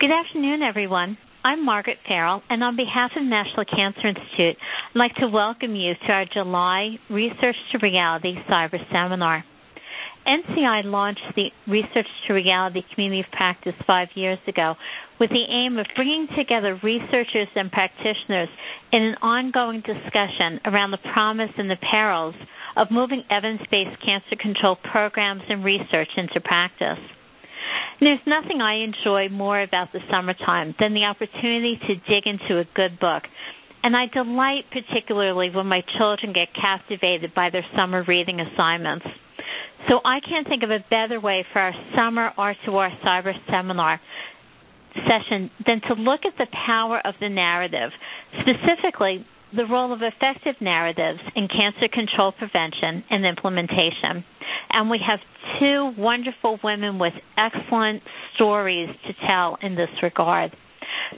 Good afternoon, everyone. I'm Margaret Farrell, and on behalf of National Cancer Institute, I'd like to welcome you to our July Research to Reality Cyber Seminar. NCI launched the Research to Reality Community of Practice five years ago with the aim of bringing together researchers and practitioners in an ongoing discussion around the promise and the perils of moving evidence based cancer control programs and research into practice. And there's nothing I enjoy more about the summertime than the opportunity to dig into a good book. And I delight particularly when my children get captivated by their summer reading assignments. So I can't think of a better way for our summer R2R cyber seminar session than to look at the power of the narrative, specifically the role of effective narratives in cancer control prevention and implementation. And we have two wonderful women with excellent stories to tell in this regard.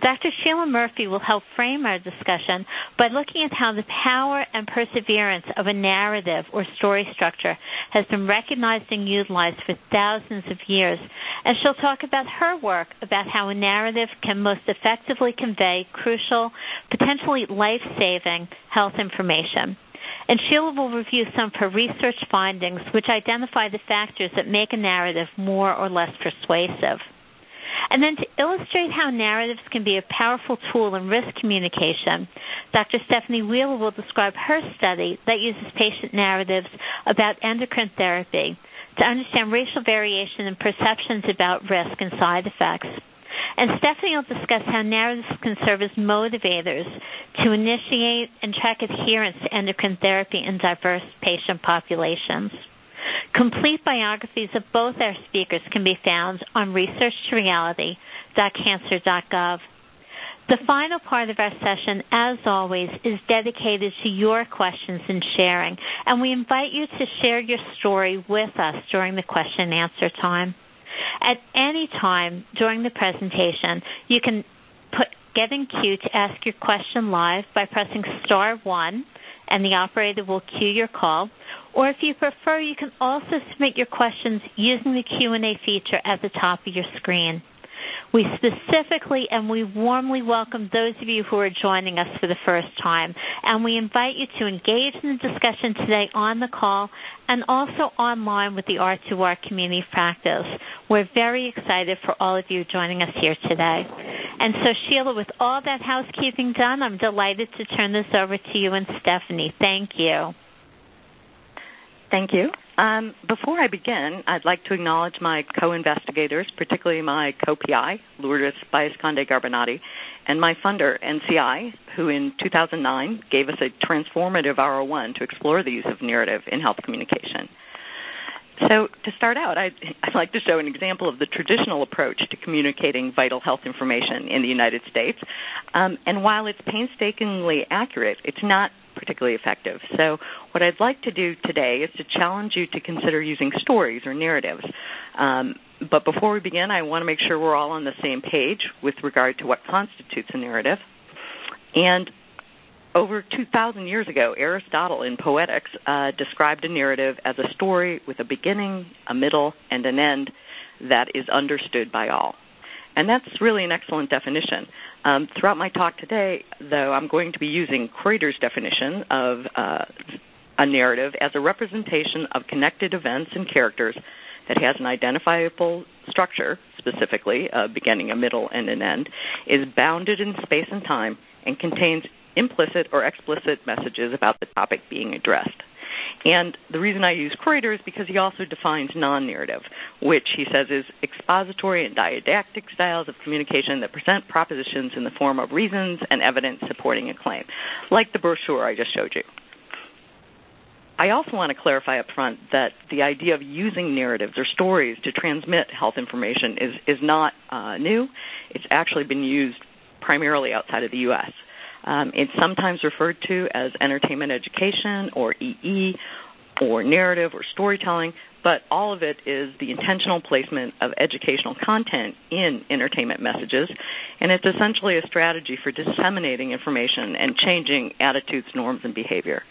Dr. Sheila Murphy will help frame our discussion by looking at how the power and perseverance of a narrative or story structure has been recognized and utilized for thousands of years. And she'll talk about her work about how a narrative can most effectively convey crucial, potentially life saving health information. And Sheila will review some of her research findings, which identify the factors that make a narrative more or less persuasive. And then to illustrate how narratives can be a powerful tool in risk communication, Dr. Stephanie Wheeler will describe her study that uses patient narratives about endocrine therapy to understand racial variation in perceptions about risk and side effects. And Stephanie will discuss how narratives can serve as motivators to initiate and track adherence to endocrine therapy in diverse patient populations. Complete biographies of both our speakers can be found on researchtoreality.cancer.gov. The final part of our session, as always, is dedicated to your questions and sharing, and we invite you to share your story with us during the question and answer time. At any time during the presentation, you can put, get in queue to ask your question live by pressing star one, and the operator will queue your call. Or if you prefer, you can also submit your questions using the Q&A feature at the top of your screen. We specifically and we warmly welcome those of you who are joining us for the first time, and we invite you to engage in the discussion today on the call and also online with the R2R community practice. We're very excited for all of you joining us here today. And so, Sheila, with all that housekeeping done, I'm delighted to turn this over to you and Stephanie. Thank you. Thank you. Um, before I begin, I'd like to acknowledge my co-investigators, particularly my co-PI, Lourdes Baez-Conde Garbanati, and my funder, NCI, who in 2009 gave us a transformative R01 to explore the use of narrative in health communication. So, to start out, I'd, I'd, like to show an example of the traditional approach to communicating vital health information in the United States. Um, and while it's painstakingly accurate, it's not particularly effective. So, what I'd like to do today is to challenge you to consider using stories or narratives. Um, but before we begin, I want to make sure we're all on the same page with regard to what constitutes a narrative. And over 2,000 years ago, Aristotle in Poetics uh, described a narrative as a story with a beginning, a middle, and an end that is understood by all. And that's really an excellent definition. Um, throughout my talk today, though, I'm going to be using Kreuter's definition of uh, a narrative as a representation of connected events and characters that has an identifiable structure, specifically a beginning, a middle, and an end, is bounded in space and time, and contains implicit or explicit messages about the topic being addressed. And the reason I use Kreuter is because he also defines non narrative, which he says is expository and didactic styles of communication that present propositions in the form of reasons and evidence supporting a claim, like the brochure I just showed you. I also want to clarify up front that the idea of using narratives or stories to transmit health information is, is not uh, new. It's actually been used primarily outside of the U.S. Um, it's sometimes referred to as entertainment education or EE or narrative or storytelling, but all of it is the intentional placement of educational content in entertainment messages, and it's essentially a strategy for disseminating information and changing attitudes, norms, and behavior.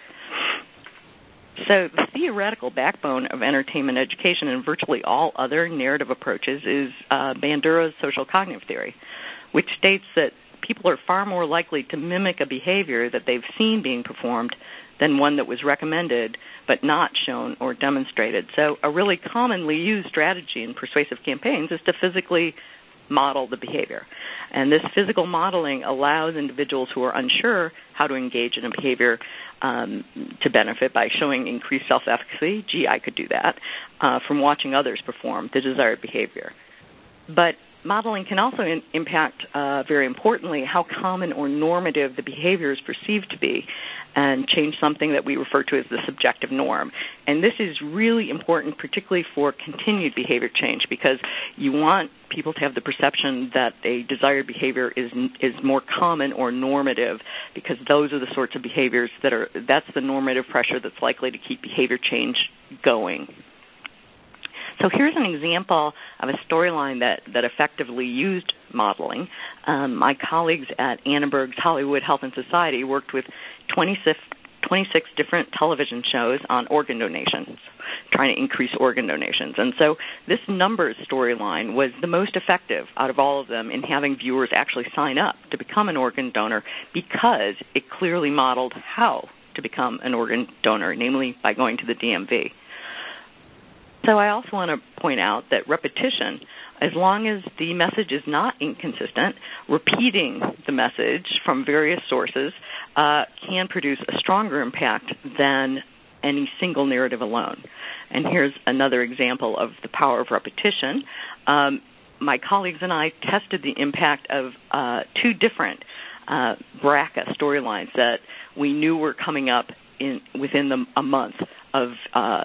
So, the theoretical backbone of entertainment education and virtually all other narrative approaches is uh, Bandura's social cognitive theory, which states that people are far more likely to mimic a behavior that they've seen being performed than one that was recommended but not shown or demonstrated. So, a really commonly used strategy in persuasive campaigns is to physically model the behavior. And this physical modeling allows individuals who are unsure how to engage in a behavior um, to benefit by showing increased self efficacy. Gee, I could do that uh, from watching others perform the desired behavior. But modeling can also in, impact, uh, very importantly, how common or normative the behavior is perceived to be and change something that we refer to as the subjective norm. And this is really important, particularly for continued behavior change, because you want people to have the perception that a desired behavior is is more common or normative, because those are the sorts of behaviors that are that's the normative pressure that's likely to keep behavior change going. So here's an example of a storyline that, that effectively used modeling. Um, my colleagues at Annenberg's Hollywood Health and Society worked with 26, 26 different television shows on organ donations, trying to increase organ donations. And so this numbers storyline was the most effective out of all of them in having viewers actually sign up to become an organ donor because it clearly modeled how to become an organ donor, namely by going to the DMV. So I also want to point out that repetition, as long as the message is not inconsistent, repeating the message from various sources uh, can produce a stronger impact than any single narrative alone. And here's another example of the power of repetition. Um, my colleagues and I tested the impact of uh, two different uh, BRCA storylines that we knew were coming up in within the, a month of uh,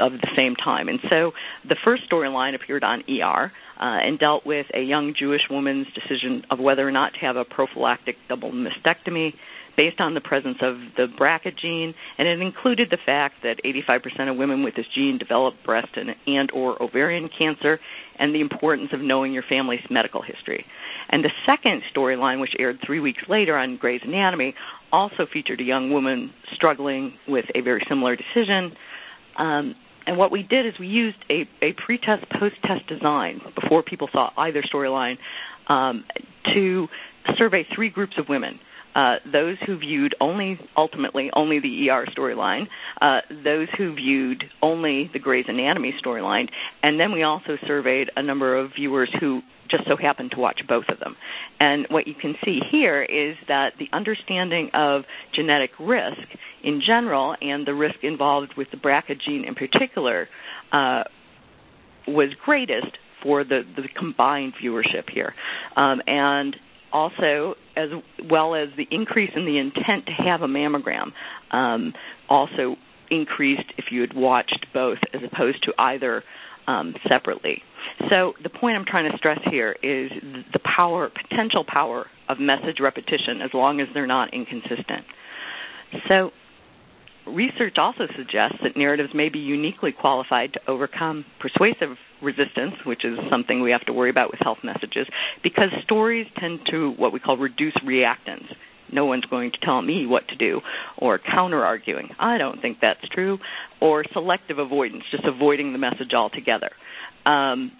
of the same time. And so the first storyline appeared on ER uh, and dealt with a young Jewish woman's decision of whether or not to have a prophylactic double mastectomy based on the presence of the BRCA gene, and it included the fact that 85% of women with this gene develop breast and, and or ovarian cancer, and the importance of knowing your family's medical history. And the second storyline, which aired three weeks later on Grey's Anatomy, also featured a young woman struggling with a very similar decision. Um, and what we did is we used a, a pre-test, post-test design before people saw either storyline um, to survey three groups of women. Uh, those who viewed only, ultimately, only the ER storyline, uh, those who viewed only the Grey's Anatomy storyline, and then we also surveyed a number of viewers who just so happened to watch both of them. And what you can see here is that the understanding of genetic risk in general and the risk involved with the BRCA gene in particular uh, was greatest for the, the combined viewership here. Um, and also, as well as the increase in the intent to have a mammogram, um, also increased if you had watched both as opposed to either um, separately. So the point I'm trying to stress here is the power, potential power of message repetition as long as they're not inconsistent. So research also suggests that narratives may be uniquely qualified to overcome persuasive resistance, which is something we have to worry about with health messages, because stories tend to what we call reduce reactance. No one's going to tell me what to do, or counter arguing. I don't think that's true, or selective avoidance, just avoiding the message altogether. Um,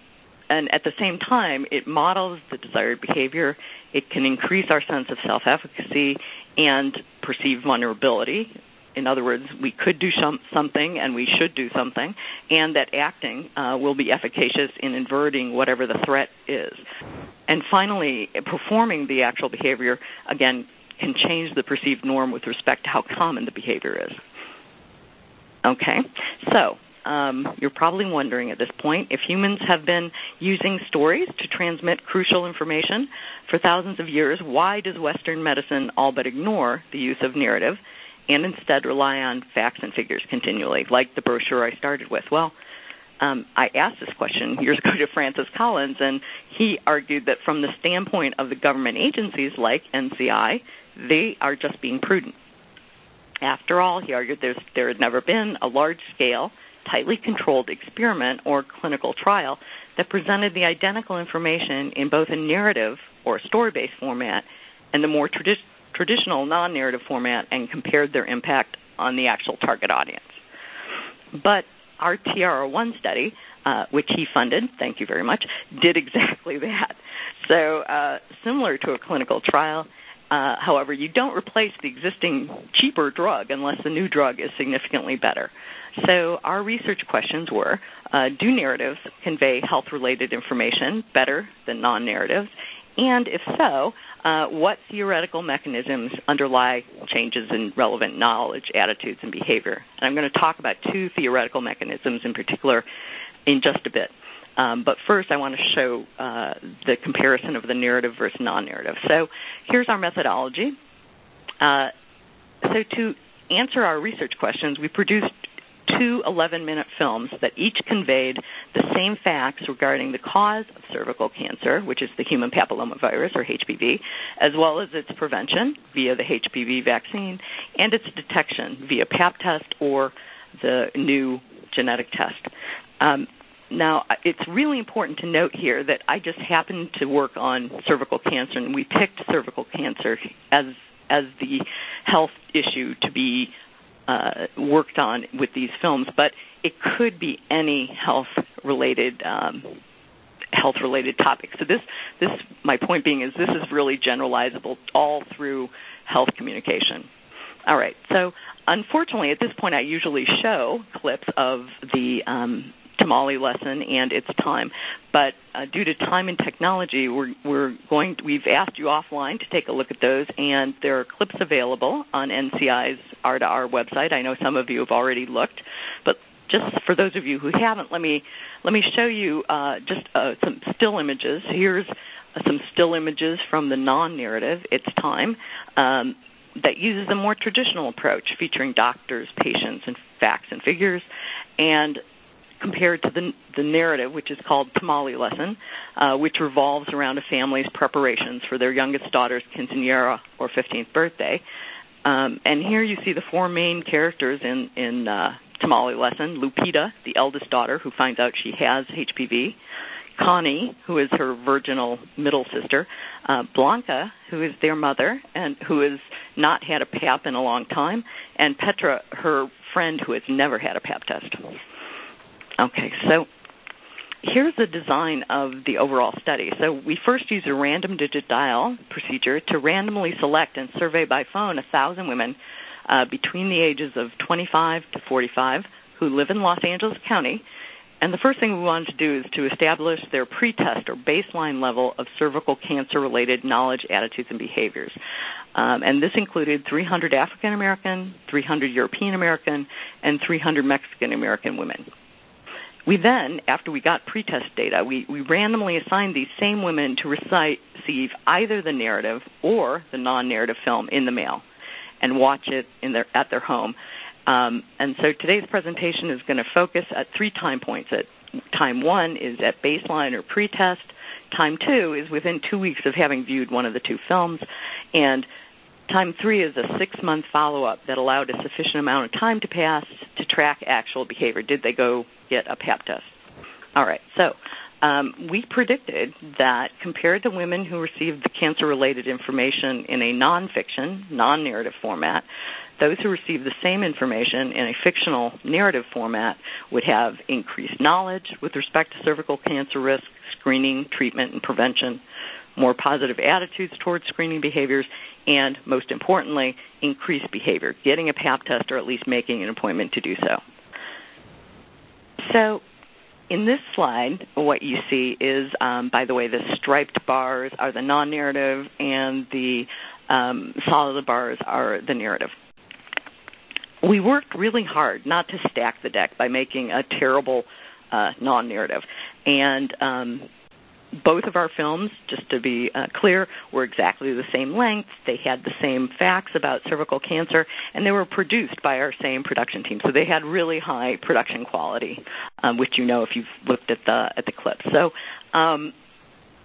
and at the same time, it models the desired behavior. It can increase our sense of self efficacy and perceived vulnerability. In other words, we could do some, something and we should do something, and that acting uh, will be efficacious in inverting whatever the threat is. And finally, performing the actual behavior, again, can change the perceived norm with respect to how common the behavior is. Okay, so um, you're probably wondering at this point if humans have been using stories to transmit crucial information for thousands of years, why does Western medicine all but ignore the use of narrative and instead rely on facts and figures continually, like the brochure I started with? Well, um, I asked this question years ago to Francis Collins, and he argued that from the standpoint of the government agencies like NCI, they are just being prudent. After all, he argued there had never been a large scale tightly controlled experiment or clinical trial that presented the identical information in both a narrative or story based format and the more tradi- traditional non narrative format and compared their impact on the actual target audience. But our Tiara 1 study, uh, which he funded, thank you very much, did exactly that. So, uh, similar to a clinical trial, uh, however, you don't replace the existing cheaper drug unless the new drug is significantly better. So, our research questions were uh, Do narratives convey health related information better than non narratives? And if so, uh, what theoretical mechanisms underlie changes in relevant knowledge, attitudes, and behavior? And I'm going to talk about two theoretical mechanisms in particular in just a bit. Um, but first, I want to show uh, the comparison of the narrative versus non narrative. So here's our methodology. Uh, so, to answer our research questions, we produced two 11 minute films that each conveyed the same facts regarding the cause of cervical cancer, which is the human papillomavirus or HPV, as well as its prevention via the HPV vaccine and its detection via PAP test or the new genetic test. Um, now, it's really important to note here that I just happened to work on cervical cancer, and we picked cervical cancer as as the health issue to be uh, worked on with these films, but it could be any health related um, health related topic. So this this my point being is this is really generalizable all through health communication. All right. So unfortunately, at this point, I usually show clips of the um, tamale lesson and its time. But uh, due to time and technology, we're, we're going. To, we've asked you offline to take a look at those, and there are clips available on NCI's R2R website. I know some of you have already looked, but just for those of you who haven't, let me let me show you uh, just uh, some still images. Here's some still images from the non-narrative. It's time. Um, that uses a more traditional approach featuring doctors, patients, and facts and figures. And compared to the, the narrative, which is called Tamale Lesson, uh, which revolves around a family's preparations for their youngest daughter's quinceanera or 15th birthday. Um, and here you see the four main characters in, in uh, Tamale Lesson Lupita, the eldest daughter who finds out she has HPV, Connie, who is her virginal middle sister, uh, Blanca, who is their mother and who has not had a PAP in a long time, and Petra, her friend who has never had a PAP test. Okay, so here's the design of the overall study. So we first use a random digit dial procedure to randomly select and survey by phone 1,000 women uh, between the ages of 25 to 45 who live in Los Angeles County. And the first thing we wanted to do is to establish their pretest or baseline level of cervical cancer related knowledge, attitudes, and behaviors. Um, and this included 300 African American, 300 European American, and 300 Mexican American women. We then, after we got pretest data, we, we randomly assigned these same women to recite, receive either the narrative or the non-narrative film in the mail and watch it in their, at their home. Um, and so today's presentation is going to focus at three time points. At time one is at baseline or pretest. Time two is within two weeks of having viewed one of the two films. And time three is a six month follow up that allowed a sufficient amount of time to pass to track actual behavior. Did they go get a pap test? All right, so um, we predicted that compared to women who received the cancer related information in a nonfiction, non narrative format, those who received the same information in a fictional narrative format would have increased knowledge with respect to cervical cancer risk, screening, treatment, and prevention, more positive attitudes towards screening behaviors, and most importantly, increased behavior, getting a PAP test or at least making an appointment to do so. So, in this slide, what you see is, um, by the way, the striped bars are the non narrative, and the um, solid bars are the narrative. We worked really hard not to stack the deck by making a terrible uh, non narrative. And um, both of our films, just to be uh, clear, were exactly the same length. They had the same facts about cervical cancer, and they were produced by our same production team. So they had really high production quality, um, which you know if you've looked at the at the clips. So. Um,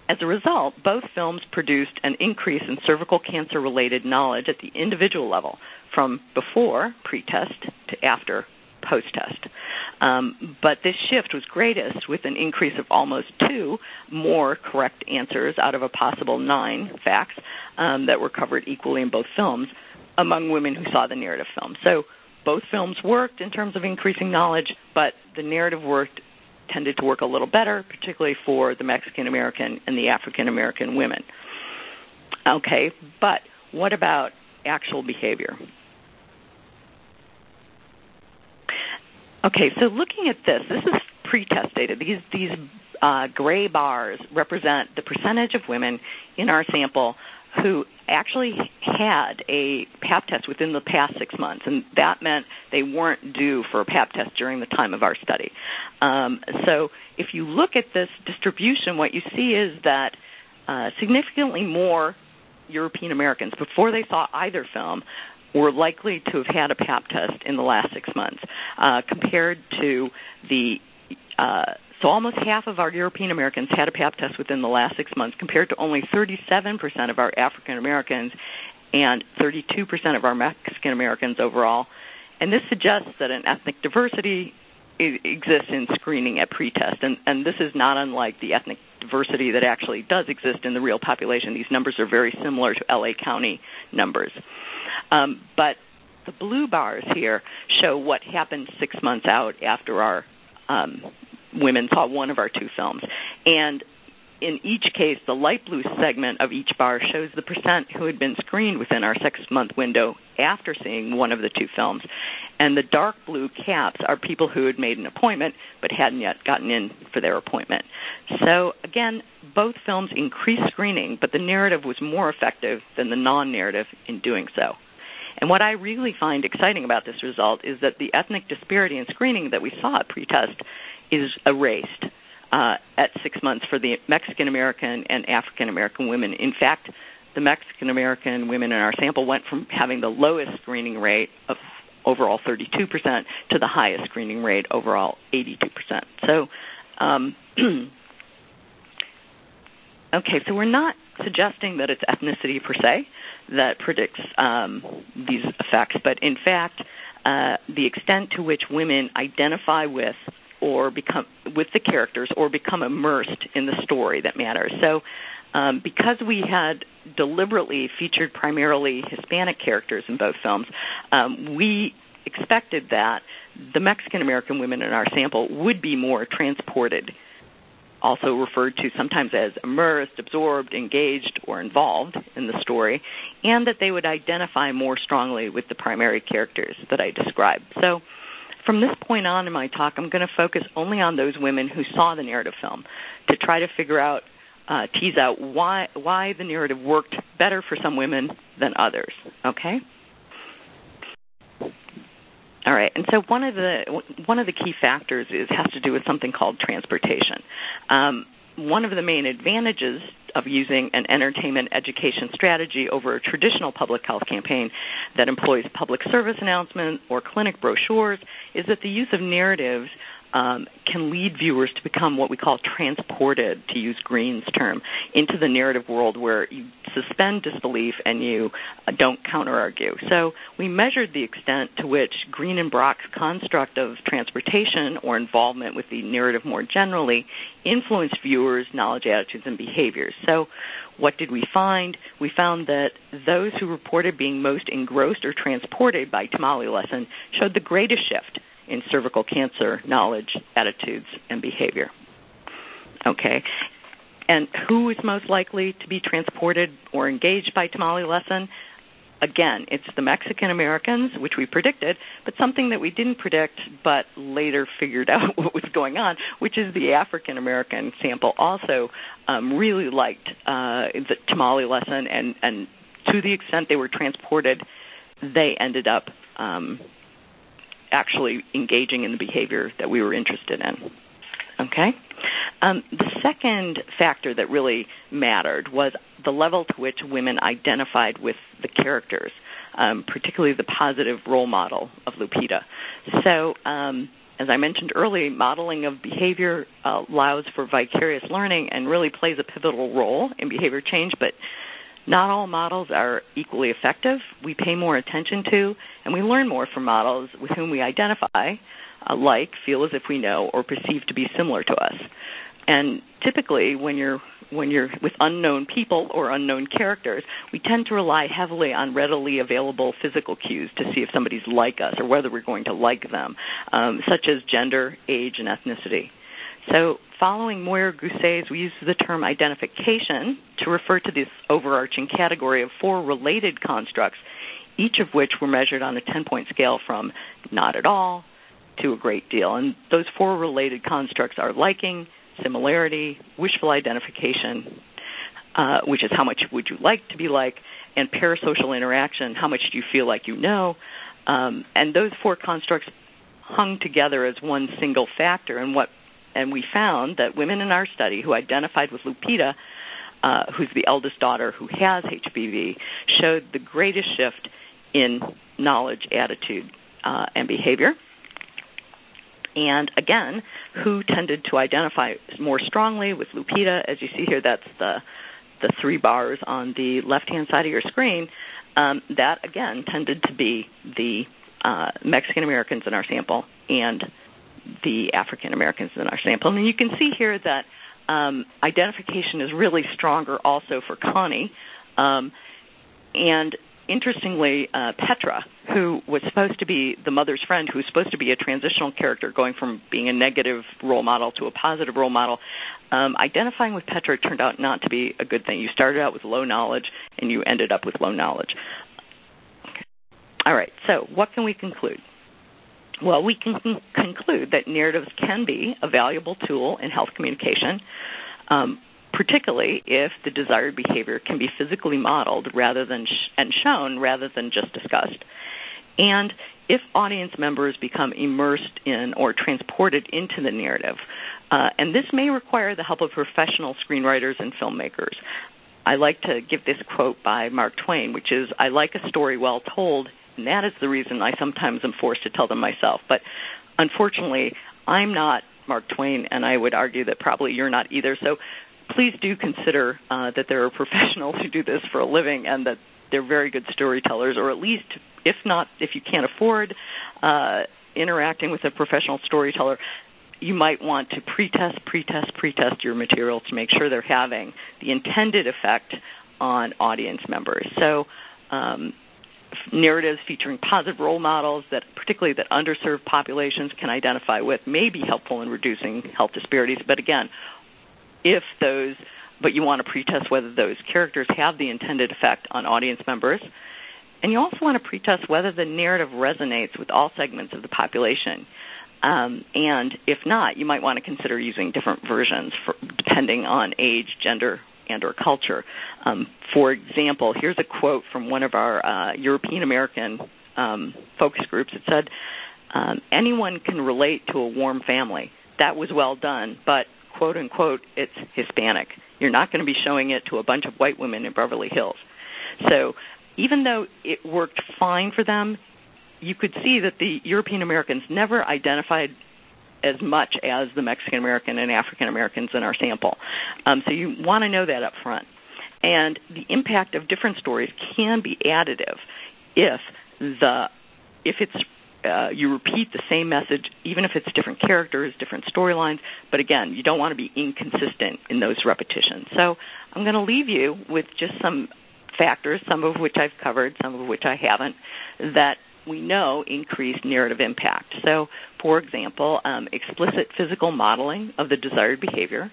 as a result, both films produced an increase in cervical cancer related knowledge at the individual level from before pre-test to after post-test. Um, but this shift was greatest with an increase of almost two more correct answers out of a possible nine facts um, that were covered equally in both films among women who saw the narrative film. So both films worked in terms of increasing knowledge, but the narrative worked tended to work a little better, particularly for the Mexican American and the African American women. Okay, but what about actual behavior? Okay, so looking at this, this is pre-test data. These these uh, gray bars represent the percentage of women in our sample who actually had a pap test within the past six months, and that meant they weren't due for a pap test during the time of our study. Um, so if you look at this distribution, what you see is that uh, significantly more European Americans, before they saw either film, were likely to have had a pap test in the last six months, uh, compared to the uh, so almost half of our European Americans had a pap test within the last six months, compared to only 37% of our African Americans and 32% of our Mexican Americans overall. And this suggests that an ethnic diversity exists in screening at pretest, and, and this is not unlike the ethnic diversity that actually does exist in the real population. These numbers are very similar to LA County numbers. Um, but the blue bars here show what happened six months out after our um, women saw one of our two films. And in each case, the light blue segment of each bar shows the percent who had been screened within our six month window after seeing one of the two films. And the dark blue caps are people who had made an appointment but hadn't yet gotten in for their appointment. So, again, both films increased screening, but the narrative was more effective than the non narrative in doing so. And what I really find exciting about this result is that the ethnic disparity in screening that we saw at pretest is erased uh, at six months for the Mexican American and African American women. In fact, the Mexican American women in our sample went from having the lowest screening rate of overall 32% to the highest screening rate overall 82%. So, um, okay, so we're not suggesting that it's ethnicity per se that predicts um, these effects, but in fact, uh, the extent to which women identify with or become with the characters or become immersed in the story that matters. So, um, because we had deliberately featured primarily Hispanic characters in both films, um, we expected that the Mexican American women in our sample would be more transported, also referred to sometimes as immersed, absorbed, engaged, or involved in the story, and that they would identify more strongly with the primary characters that I described. So, from this point on in my talk, I'm going to focus only on those women who saw the narrative film to try to figure out, uh, tease out why why the narrative worked better for some women than others. Okay. All right, and so one of the one of the key factors is has to do with something called transportation. Um, one of the main advantages of using an entertainment education strategy over a traditional public health campaign that employs public service announcements or clinic brochures is that the use of narratives um, can lead viewers to become what we call transported, to use Green's term, into the narrative world where you suspend disbelief and you uh, don't counterargue. So we measured the extent to which Green and Brock's construct of transportation or involvement with the narrative more generally influenced viewers' knowledge, attitudes, and behaviors. So what did we find? We found that those who reported being most engrossed or transported by Tamale Lesson showed the greatest shift in cervical cancer knowledge, attitudes, and behavior. Okay. And who is most likely to be transported or engaged by Tamale Lesson? Again, it's the Mexican Americans, which we predicted, but something that we didn't predict but later figured out what was going on, which is the African American sample also um, really liked uh, the Tamale Lesson, and, and to the extent they were transported, they ended up um, actually engaging in the behavior that we were interested in. Okay? Um, the second factor that really mattered was the level to which women identified with the characters, um, particularly the positive role model of Lupita. So, um, as I mentioned earlier, modeling of behavior uh, allows for vicarious learning and really plays a pivotal role in behavior change, but not all models are equally effective. We pay more attention to, and we learn more from models with whom we identify, uh, like, feel as if we know, or perceive to be similar to us. And typically, when you're when you're with unknown people or unknown characters, we tend to rely heavily on readily available physical cues to see if somebody's like us or whether we're going to like them, um, such as gender, age, and ethnicity. So, following Moyer-Gusé's, we use the term identification to refer to this overarching category of four related constructs, each of which were measured on a 10 point scale from not at all to a great deal. And those four related constructs are liking, similarity, wishful identification, uh, which is how much would you like to be like, and parasocial interaction, how much do you feel like you know. Um, and those four constructs hung together as one single factor. And what and we found that women in our study who identified with Lupita, uh, who's the eldest daughter who has HPV, showed the greatest shift in knowledge, attitude, uh, and behavior and again, who tended to identify more strongly with Lupita. As you see here, that's the the three bars on the left-hand side of your screen. Um, that again tended to be the uh, Mexican Americans in our sample and the African Americans in our sample. And you can see here that um, identification is really stronger also for Connie. Um, and interestingly, uh, Petra, who was supposed to be the mother's friend, who was supposed to be a transitional character going from being a negative role model to a positive role model, um, identifying with Petra turned out not to be a good thing. You started out with low knowledge and you ended up with low knowledge. Okay. All right, so what can we conclude? Well, we can conclude that narratives can be a valuable tool in health communication. Um, particularly if the desired behavior can be physically modeled rather than sh- and shown rather than just discussed. And if audience members become immersed in or transported into the narrative, uh, and this may require the help of professional screenwriters and filmmakers. I like to give this quote by Mark Twain, which is I like a story well told, and that is the reason I sometimes am forced to tell them myself. But unfortunately, I'm not Mark Twain, and I would argue that probably you're not either. So please do consider uh, that there are professionals who do this for a living and that they're very good storytellers, or at least, if not, if you can't afford uh, interacting with a professional storyteller, you might want to pretest, pretest, pretest your material to make sure they're having the intended effect on audience members. So, um, narratives featuring positive role models that, particularly that underserved populations can identify with, may be helpful in reducing health disparities. But again, if those, but you want to pretest whether those characters have the intended effect on audience members. And you also want to pretest whether the narrative resonates with all segments of the population. Um, and if not, you might want to consider using different versions for, depending on age, gender, and or culture. Um, for example, here's a quote from one of our uh, European American um, focus groups. It said, um, "Anyone can relate to a warm family. That was well done, but quote unquote, it's Hispanic. You're not going to be showing it to a bunch of white women in Beverly Hills. So even though it worked fine for them, you could see that the European Americans never identified as much as the Mexican American and African Americans in our sample. Um, so you want to know that up front. And the impact of different stories can be additive if the if it's uh, you repeat the same message, even if it's different characters, different storylines. But again, you don't want to be inconsistent in those repetitions. So I'm going to leave you with just some factors, some of which I've covered, some of which I haven't, that we know increase narrative impact. So, for example, um, explicit physical modeling of the desired behavior,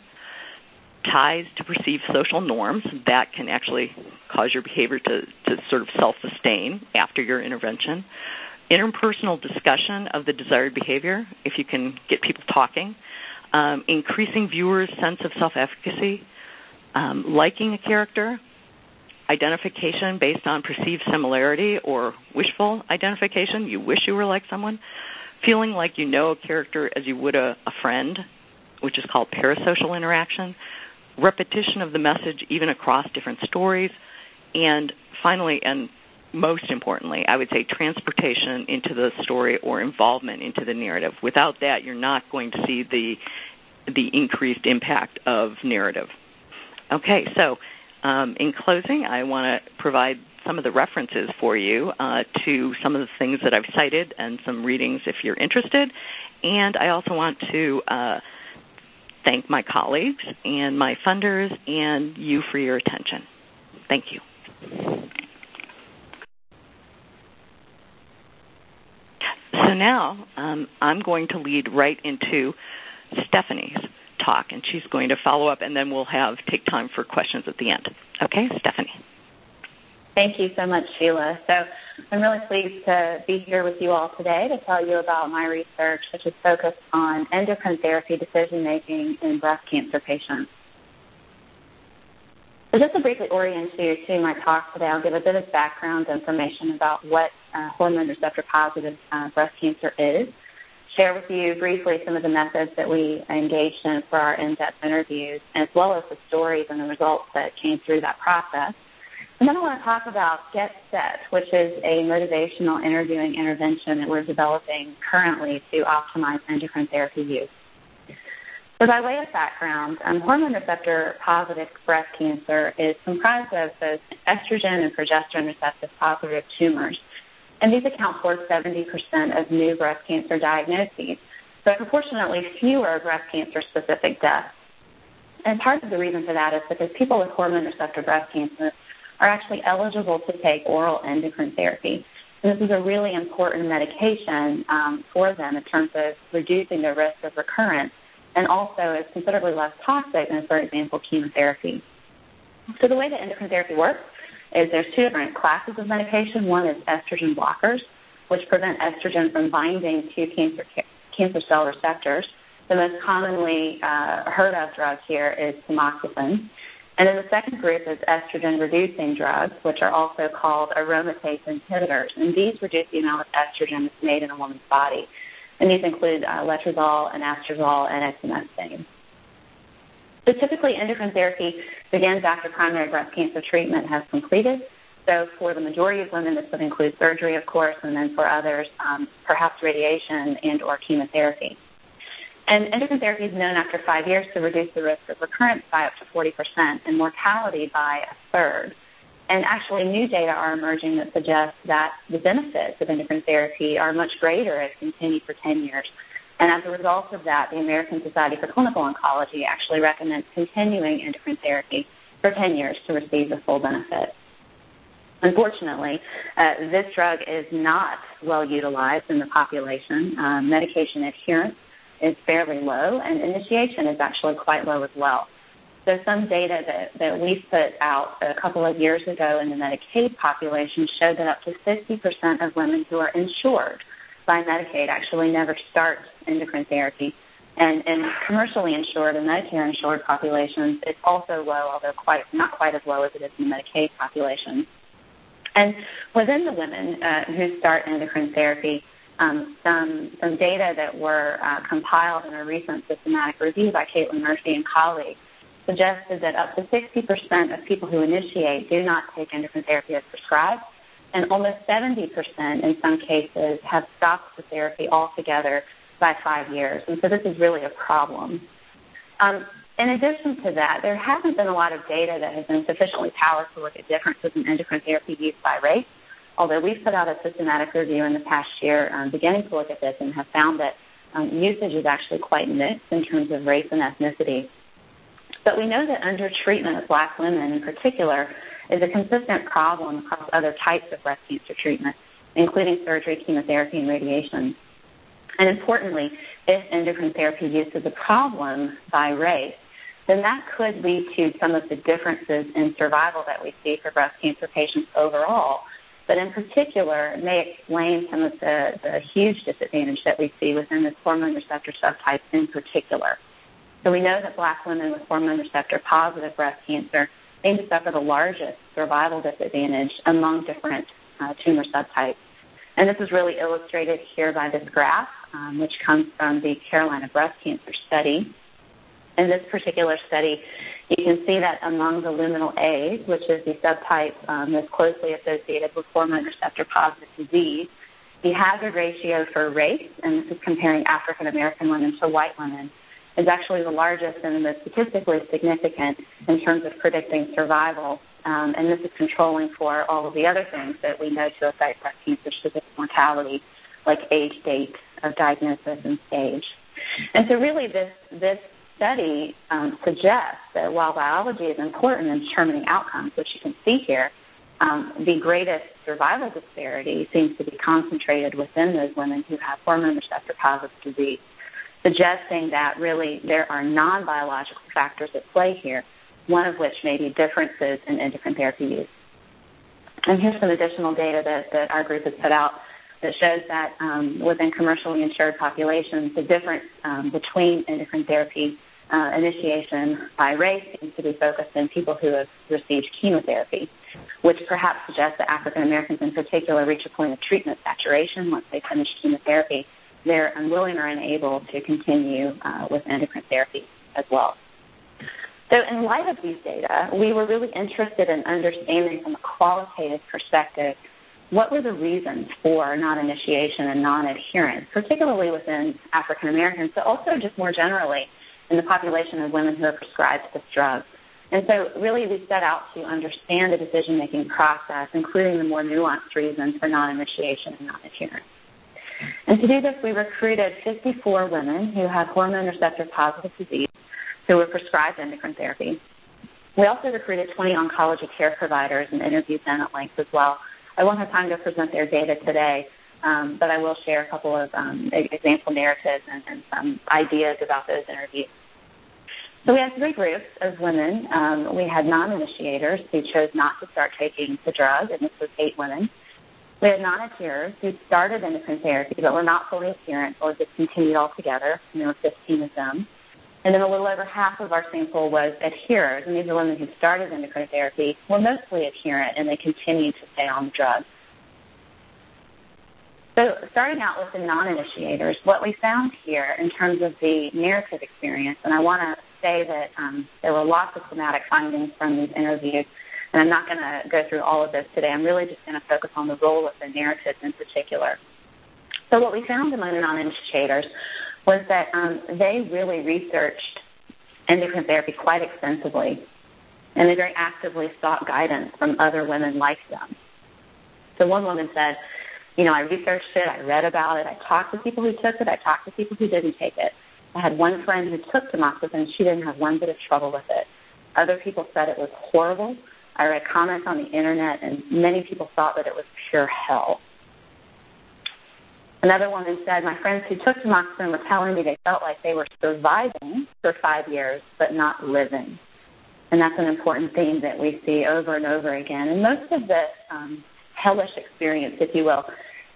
ties to perceived social norms that can actually cause your behavior to, to sort of self sustain after your intervention interpersonal discussion of the desired behavior, if you can get people talking, um, increasing viewers' sense of self efficacy, um, liking a character, identification based on perceived similarity or wishful identification, you wish you were like someone, feeling like you know a character as you would a, a friend, which is called parasocial interaction, repetition of the message even across different stories, and finally, and most importantly, I would say transportation into the story or involvement into the narrative. Without that, you're not going to see the the increased impact of narrative. Okay, so um, in closing, I want to provide some of the references for you uh, to some of the things that I've cited and some readings if you're interested. And I also want to uh, thank my colleagues and my funders and you for your attention. Thank you. So now um, I'm going to lead right into Stephanie's talk, and she's going to follow up, and then we'll have take time for questions at the end. Okay, Stephanie. Thank you so much, Sheila. So I'm really pleased to be here with you all today to tell you about my research, which is focused on endocrine therapy decision making in breast cancer patients. So just to briefly orient you to my talk today, I'll give a bit of background information about what uh, hormone receptor positive uh, breast cancer is, share with you briefly some of the methods that we engaged in for our in-depth interviews, as well as the stories and the results that came through that process. And then I want to talk about Get Set, which is a motivational interviewing intervention that we're developing currently to optimize endocrine therapy use. So by way of background, um, hormone receptor positive breast cancer is comprised of both estrogen and progesterone receptor positive tumors. And these account for 70% of new breast cancer diagnoses, but proportionately fewer breast cancer specific deaths. And part of the reason for that is because people with hormone receptor breast cancer are actually eligible to take oral endocrine therapy. And this is a really important medication um, for them in terms of reducing the risk of recurrence and also is considerably less toxic than, for example, chemotherapy. So the way that endocrine therapy works is there's two different classes of medication. One is estrogen blockers, which prevent estrogen from binding to cancer, cancer cell receptors. The most commonly uh, heard of drug here is tamoxifen. And then the second group is estrogen reducing drugs, which are also called aromatase inhibitors. And these reduce the amount of estrogen that's made in a woman's body. And these include uh, letrozole, anastrozole, and exemestane. Typically, endocrine therapy begins after primary breast cancer treatment has completed. So for the majority of women, this would include surgery, of course, and then for others, um, perhaps radiation and or chemotherapy. And endocrine therapy is known after five years to reduce the risk of recurrence by up to 40% and mortality by a third. And actually, new data are emerging that suggest that the benefits of endocrine therapy are much greater if continued for 10 years. And as a result of that, the American Society for Clinical Oncology actually recommends continuing endocrine therapy for 10 years to receive the full benefit. Unfortunately, uh, this drug is not well utilized in the population. Uh, medication adherence is fairly low, and initiation is actually quite low as well. So some data that, that we put out a couple of years ago in the Medicaid population showed that up to 50% of women who are insured by Medicaid actually never start endocrine therapy. And in commercially insured and Medicare insured populations, it's also low, although quite not quite as low as it is in the Medicaid population. And within the women uh, who start endocrine therapy, um, some some data that were uh, compiled in a recent systematic review by Caitlin Murphy and colleagues suggested that up to 60% of people who initiate do not take endocrine therapy as prescribed, and almost 70% in some cases have stopped the therapy altogether by five years. And so this is really a problem. Um, in addition to that, there hasn't been a lot of data that has been sufficiently powerful to look at differences in endocrine therapy use by race, although we've put out a systematic review in the past year um, beginning to look at this and have found that um, usage is actually quite mixed in terms of race and ethnicity. But we know that undertreatment of black women in particular is a consistent problem across other types of breast cancer treatment, including surgery, chemotherapy, and radiation. And importantly, if endocrine therapy use is a problem by race, then that could lead to some of the differences in survival that we see for breast cancer patients overall. But in particular, may explain some of the, the huge disadvantage that we see within this hormone receptor subtype in particular. So we know that black women with hormone receptor positive breast cancer to suffer the largest survival disadvantage among different uh, tumor subtypes. And this is really illustrated here by this graph, um, which comes from the Carolina Breast Cancer Study. In this particular study, you can see that among the luminal A, which is the subtype um, that's closely associated with hormone receptor positive disease, the hazard ratio for race, and this is comparing African American women to white women, is actually the largest and the statistically significant in terms of predicting survival. Um, and this is controlling for all of the other things that we know to affect breast cancer specific mortality, like age, date of diagnosis, and stage. And so, really, this this study um, suggests that while biology is important in determining outcomes, which you can see here, um, the greatest survival disparity seems to be concentrated within those women who have hormone receptor positive disease, suggesting that really there are non biological factors at play here, one of which may be differences in endocrine therapy use. And here's some additional data that, that our group has put out that shows that um, within commercially insured populations, the difference um, between endocrine therapy uh, initiation by race seems to be focused in people who have received chemotherapy, which perhaps suggests that African Americans in particular reach a point of treatment saturation once they finish chemotherapy. They're unwilling or unable to continue uh, with endocrine therapy as well. So, in light of these data, we were really interested in understanding from a qualitative perspective what were the reasons for non-initiation and non-adherence, particularly within African Americans, but also just more generally in the population of women who are prescribed this drug. And so really we set out to understand the decision-making process, including the more nuanced reasons for non-initiation and non-adherence. And to do this, we recruited 54 women who have hormone receptor positive disease who were prescribed endocrine therapy. We also recruited 20 oncology care providers and interviewed them at length as well I won't have time to present their data today, um, but I will share a couple of um, example narratives and, and, some ideas about those interviews. So we had three groups of women. Um, we had non-initiators who chose not to start taking the drug, and this was eight women. We had non-adherers who started endocrine therapy but were not fully adherent or discontinued altogether, and there were 15 of them. And then a little over half of our sample was adherers, and these are women who started endocrine therapy, were mostly adherent, and they continued to stay on the drug. So starting out with the non-initiators, what we found here in terms of the narrative experience, and I want to say that um, there were lots of thematic findings from these interviews, and I'm not going to go through all of this today. I'm really just going to focus on the role of the narratives in particular. So what we found among the non-initiators was that um, they really researched endocrine therapy quite extensively, and they very actively sought guidance from other women like them. So one woman said, you know, I researched it, I read about it, I talked to people who took it, I talked to people who didn't take it. I had one friend who took tamoxifen, she didn't have one bit of trouble with it. Other people said it was horrible. I read comments on the internet, and many people thought that it was pure hell. Another woman said, My friends who took tamoxifen were telling me they felt like they were surviving for five years, but not living. And that's an important theme that we see over and over again. And most of this um, hellish experience, if you will,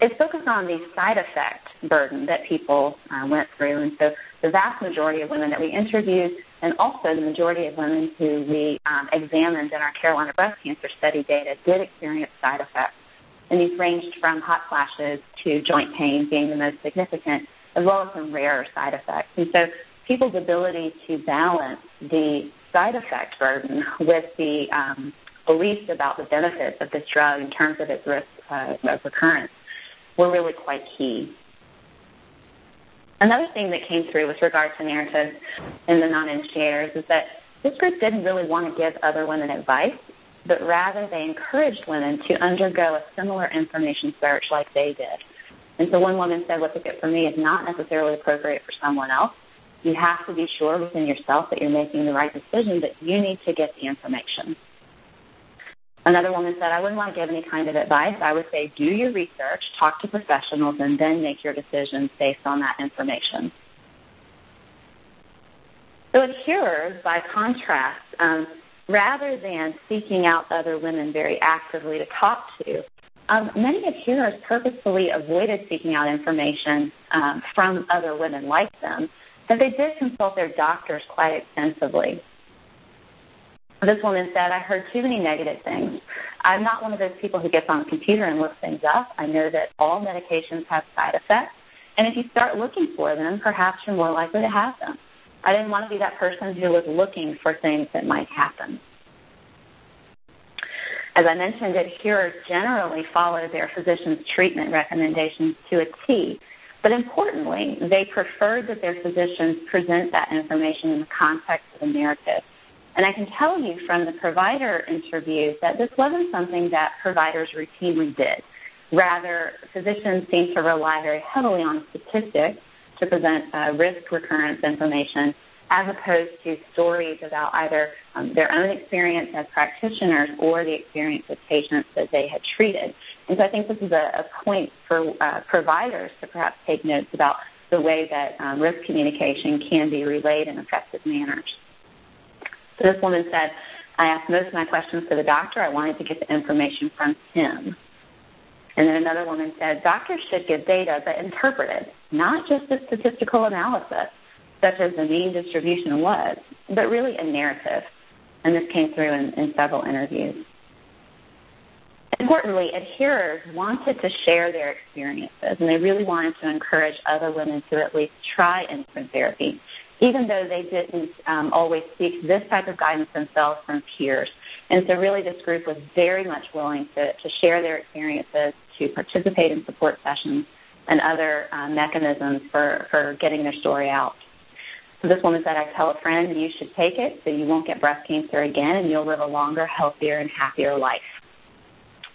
is focused on the side effect burden that people uh, went through. And so the vast majority of women that we interviewed, and also the majority of women who we um, examined in our Carolina breast cancer study data, did experience side effects and these ranged from hot flashes to joint pain being the most significant, as well as some rarer side effects. And so people's ability to balance the side effect burden with the um, beliefs about the benefits of this drug in terms of its risk uh, of recurrence were really quite key. Another thing that came through with regard to narratives in the non-initiators is that this group didn't really want to give other women advice but rather they encouraged women to undergo a similar information search like they did. And so one woman said, what's fit for me is not necessarily appropriate for someone else. You have to be sure within yourself that you're making the right decision, but you need to get the information. Another woman said, I wouldn't want to give any kind of advice. I would say do your research, talk to professionals, and then make your decisions based on that information. So adherers, by contrast, um, rather than seeking out other women very actively to talk to, um, many adherers purposefully avoided seeking out information um, from other women like them, but they did consult their doctors quite extensively. This woman said, I heard too many negative things. I'm not one of those people who gets on the computer and looks things up. I know that all medications have side effects, and if you start looking for them, perhaps you're more likely to have them. I didn't want to be that person who was looking for things that might happen. As I mentioned, adherers generally follow their physician's treatment recommendations to a T, but importantly, they preferred that their physicians present that information in the context of a narrative. And I can tell you from the provider interviews that this wasn't something that providers routinely did. Rather, physicians seem to rely very heavily on statistics to present uh, risk recurrence information as opposed to stories about either um, their own experience as practitioners or the experience of patients that they had treated. And so I think this is a, a point for uh, providers to perhaps take notes about the way that um, risk communication can be relayed in effective manners. So this woman said, I asked most of my questions to the doctor. I wanted to get the information from him. And then another woman said, doctors should give data, but interpreted, not just a statistical analysis, such as the mean distribution was, but really a narrative. And this came through in, in several interviews. Importantly, adherers wanted to share their experiences, and they really wanted to encourage other women to at least try endocrine therapy, even though they didn't um, always seek this type of guidance themselves from peers. And so, really, this group was very much willing to, to share their experiences, to participate in support sessions, and other uh, mechanisms for, for getting their story out. So this woman said, I tell a friend you should take it so you won't get breast cancer again and you'll live a longer, healthier, and happier life.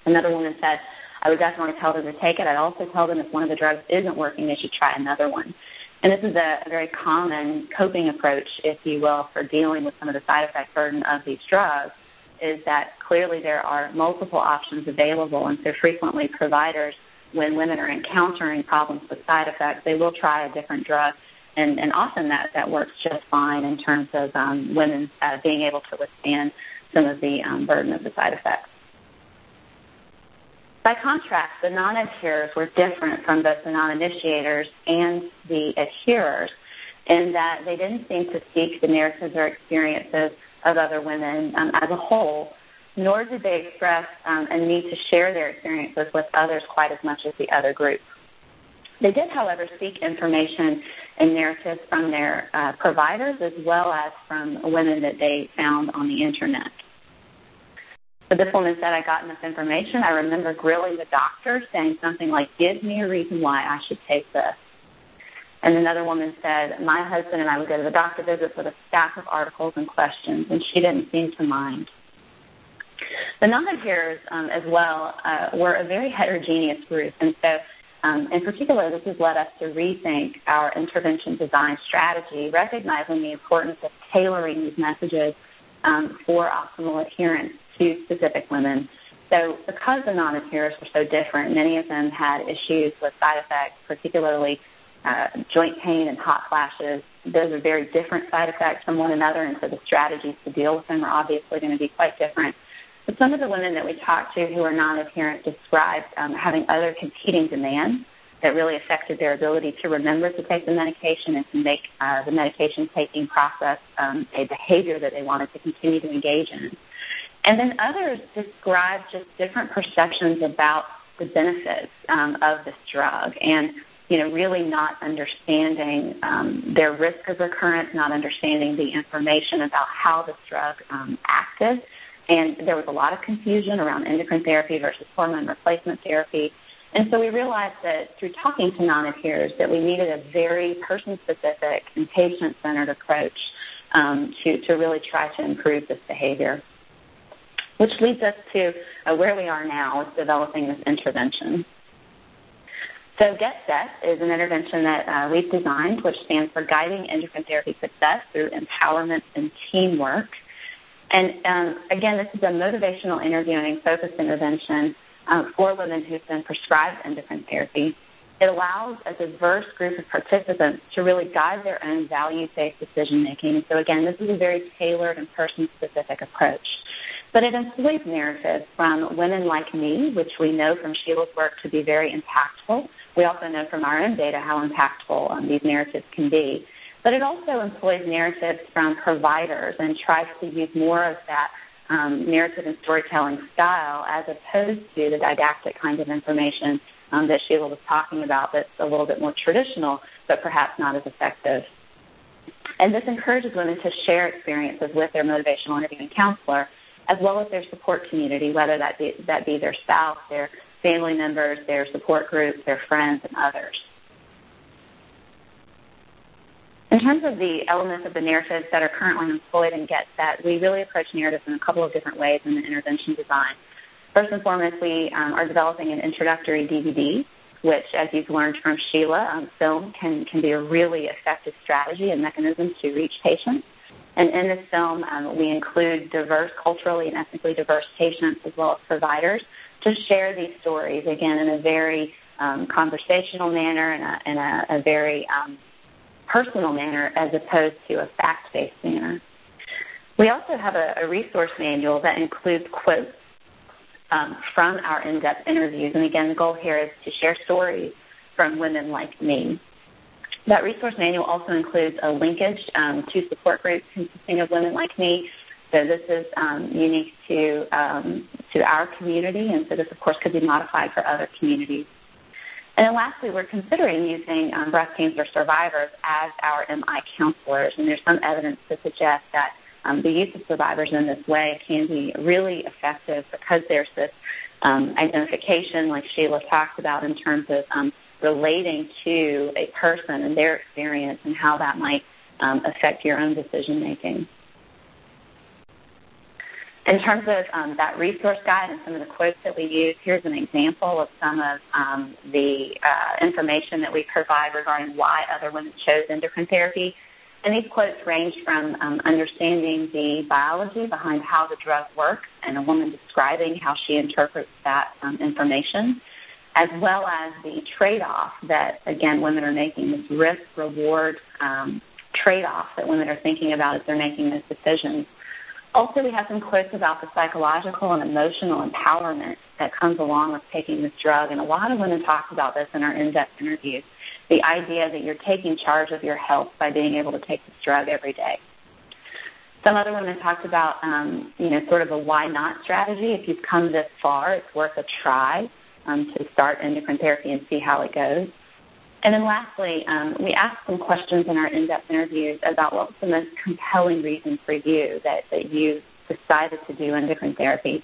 Another woman said, I would definitely tell them to take it. I'd also tell them if one of the drugs isn't working, they should try another one. And this is a, a very common coping approach, if you will, for dealing with some of the side effect burden of these drugs, is that clearly there are multiple options available. And so frequently providers, when women are encountering problems with side effects, they will try a different drug. And, and often that, that works just fine in terms of um, women uh, being able to withstand some of the um, burden of the side effects. By contrast, the non-adherers were different from both the non-initiators and the adherers in that they didn't seem to seek the narratives or experiences of other women um, as a whole, nor did they express um, a need to share their experiences with others quite as much as the other group. They did, however, seek information and narratives from their uh, providers as well as from women that they found on the internet. So this woman said, I got enough information. I remember grilling the doctor saying something like, give me a reason why I should take this. And another woman said, my husband and I would go to the doctor visits with a stack of articles and questions, and she didn't seem to mind. The non-adherers um, as well uh, were a very heterogeneous group, and so um, in particular, this has led us to rethink our intervention design strategy, recognizing the importance of tailoring these messages um, for optimal adherence to specific women. So because the non-adherers were so different, many of them had issues with side effects, particularly uh, joint pain and hot flashes. Those are very different side effects from one another, and so the strategies to deal with them are obviously going to be quite different. But some of the women that we talked to who are non-adherent described um, having other competing demands that really affected their ability to remember to take the medication and to make uh, the medication taking process um, a behavior that they wanted to continue to engage in. And then others describe just different perceptions about the benefits um, of this drug and, you know, really not understanding um, their risk of recurrence, not understanding the information about how this drug um, acted. And there was a lot of confusion around endocrine therapy versus hormone replacement therapy. And so we realized that through talking to non-adherers that we needed a very person-specific and patient-centered approach um, to, to really try to improve this behavior which leads us to uh, where we are now with developing this intervention. So Get Set is an intervention that uh, we've designed, which stands for Guiding Endocrine Therapy Success Through Empowerment and Teamwork. And um, again, this is a motivational interviewing focused intervention uh, for women who've been prescribed endocrine therapy. It allows a diverse group of participants to really guide their own value-based decision making. So again, this is a very tailored and person-specific approach. But it employs narratives from women like me, which we know from Sheila's work to be very impactful. We also know from our own data how impactful um, these narratives can be. But it also employs narratives from providers and tries to use more of that um, narrative and storytelling style as opposed to the didactic kind of information um, that Sheila was talking about that's a little bit more traditional, but perhaps not as effective. And this encourages women to share experiences with their motivational interviewing counselor as well as their support community, whether that be, that be their spouse, their family members, their support group, their friends, and others. In terms of the elements of the narratives that are currently employed in Get Set, we really approach narratives in a couple of different ways in the intervention design. First and foremost, we um, are developing an introductory DVD which, as you've learned from Sheila, um, film can, can be a really effective strategy and mechanism to reach patients. And in this film, um, we include diverse, culturally and ethnically diverse patients as well as providers to share these stories, again, in a very um, conversational manner and a, in a, a very um, personal manner as opposed to a fact-based manner. We also have a, a resource manual that includes quotes um, from our in-depth interviews. And again, the goal here is to share stories from women like me. That resource manual also includes a linkage um, to support groups consisting of women like me. So this is um, unique to um, to our community, and so this, of course, could be modified for other communities. And then lastly, we're considering using um, breast cancer survivors as our MI counselors, and there's some evidence to suggest that um, the use of survivors in this way can be really effective because there's this um, identification, like Sheila talked about, in terms of relating to a person and their experience and how that might um, affect your own decision making. In terms of um, that resource guide and some of the quotes that we use, here's an example of some of um, the uh, information that we provide regarding why other women chose endocrine therapy. And these quotes range from um, understanding the biology behind how the drug works and a woman describing how she interprets that um, information, as well as the trade-off that, again, women are making, this risk-reward um, trade-off that women are thinking about as they're making those decisions. Also, we have some quotes about the psychological and emotional empowerment that comes along with taking this drug, and a lot of women talk about this in our in-depth interviews. The idea that you're taking charge of your health by being able to take this drug every day. Some other women talked about, um, you know, sort of a why not strategy. If you've come this far, it's worth a try um, to start endocrine therapy and see how it goes. And then lastly, um, we asked some questions in our in-depth interviews about what was the most compelling reason for you that, that you decided to do endocrine therapy.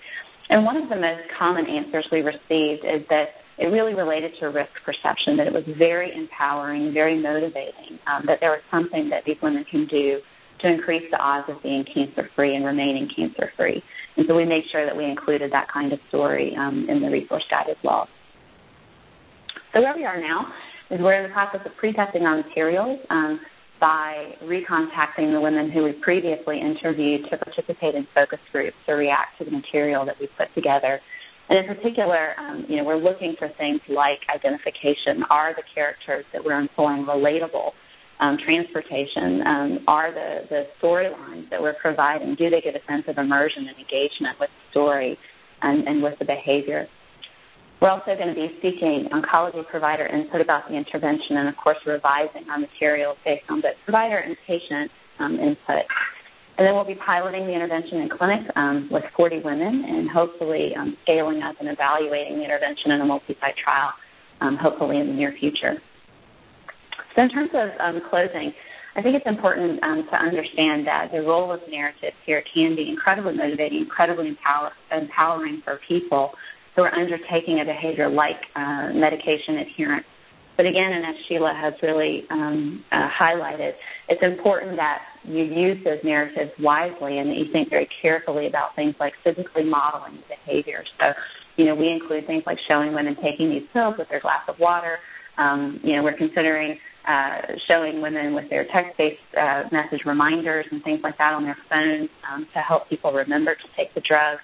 And one of the most common answers we received is that it really related to risk perception, that it was very empowering, very motivating, um, that there was something that these women can do to increase the odds of being cancer-free and remaining cancer-free. And so we made sure that we included that kind of story um, in the resource guide as well. So where we are now is we're in the process of pre-testing our materials um, by recontacting the women who we previously interviewed to participate in focus groups to react to the material that we put together. And in particular, um, you know, we're looking for things like identification. Are the characters that we're employing relatable? Um, transportation um, are the, the storylines that we're providing. Do they get a sense of immersion and engagement with the story and, and with the behavior? We're also going to be seeking oncology provider input about the intervention and, of course, revising our materials based on both provider and patient um, input. And then we'll be piloting the intervention in clinic um, with 40 women and hopefully um, scaling up and evaluating the intervention in a multi-site trial, um, hopefully in the near future. So in terms of um, closing, I think it's important um, to understand that the role of narratives here can be incredibly motivating, incredibly empower- empowering for people who are undertaking a behavior like uh, medication adherence. But again, and as Sheila has really um, uh, highlighted, it's important that you use those narratives wisely and that you think very carefully about things like physically modeling the behavior. So, you know, we include things like showing women taking these pills with their glass of water. Um, you know, we're considering uh, showing women with their text-based uh, message reminders and things like that on their phones um, to help people remember to take the drug.